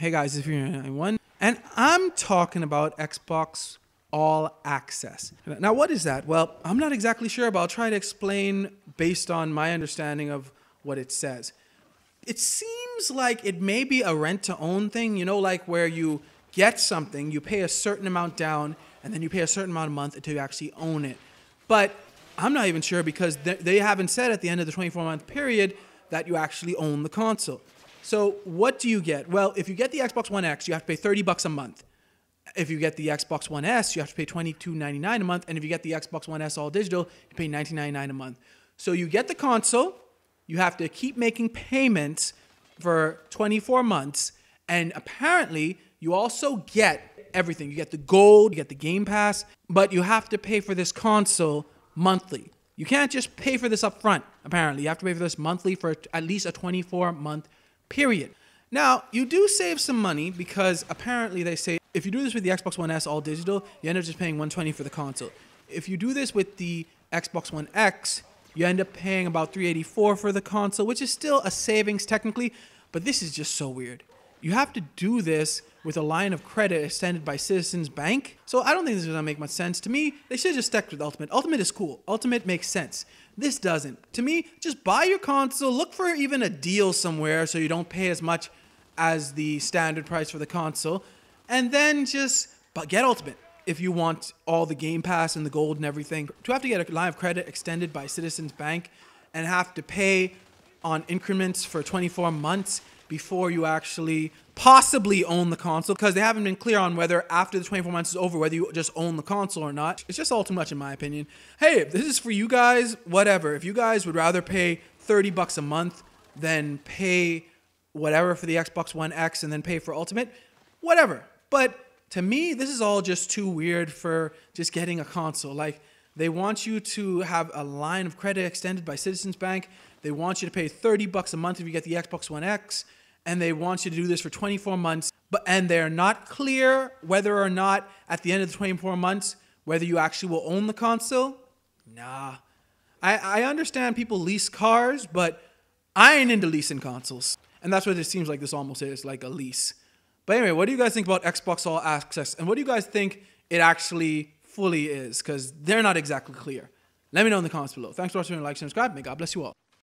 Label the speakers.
Speaker 1: Hey guys, it's Fury91, and I'm talking about Xbox All Access. Now, what is that? Well, I'm not exactly sure, but I'll try to explain based on my understanding of what it says. It seems like it may be a rent to own thing, you know, like where you get something, you pay a certain amount down, and then you pay a certain amount a month until you actually own it. But I'm not even sure because they haven't said at the end of the 24 month period that you actually own the console. So what do you get? Well, if you get the Xbox One X, you have to pay 30 bucks a month. If you get the Xbox One S, you have to pay $22.99 a month. And if you get the Xbox One S all digital, you pay $19.99 a month. So you get the console, you have to keep making payments for 24 months. And apparently, you also get everything. You get the gold, you get the Game Pass, but you have to pay for this console monthly. You can't just pay for this up front, apparently. You have to pay for this monthly for at least a 24 month period. Now, you do save some money because apparently they say if you do this with the Xbox One S all digital, you end up just paying 120 for the console. If you do this with the Xbox One X, you end up paying about 384 for the console, which is still a savings technically, but this is just so weird. You have to do this with a line of credit extended by Citizens Bank. So I don't think this is gonna make much sense. To me, they should just stick with Ultimate. Ultimate is cool. Ultimate makes sense. This doesn't. To me, just buy your console, look for even a deal somewhere so you don't pay as much as the standard price for the console, and then just but get Ultimate if you want all the Game Pass and the gold and everything. To have to get a line of credit extended by Citizens Bank and have to pay on increments for 24 months before you actually possibly own the console because they haven't been clear on whether after the 24 months is over whether you just own the console or not. It's just all too much in my opinion. Hey, this is for you guys, whatever. If you guys would rather pay 30 bucks a month than pay whatever for the Xbox One X and then pay for Ultimate, whatever. But to me, this is all just too weird for just getting a console. Like they want you to have a line of credit extended by Citizens Bank. They want you to pay 30 bucks a month if you get the Xbox One X and they want you to do this for 24 months, but and they're not clear whether or not at the end of the 24 months whether you actually will own the console. Nah. I, I understand people lease cars, but I ain't into leasing consoles. And that's what it seems like this almost is, like a lease. But anyway, what do you guys think about Xbox All Access? And what do you guys think it actually fully is? Because they're not exactly clear. Let me know in the comments below. Thanks for watching, like, subscribe. May God bless you all.